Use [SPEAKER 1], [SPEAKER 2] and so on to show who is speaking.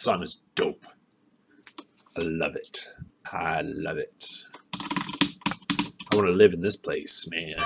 [SPEAKER 1] sun is dope. I love it. I love it. I want to live in this place, man.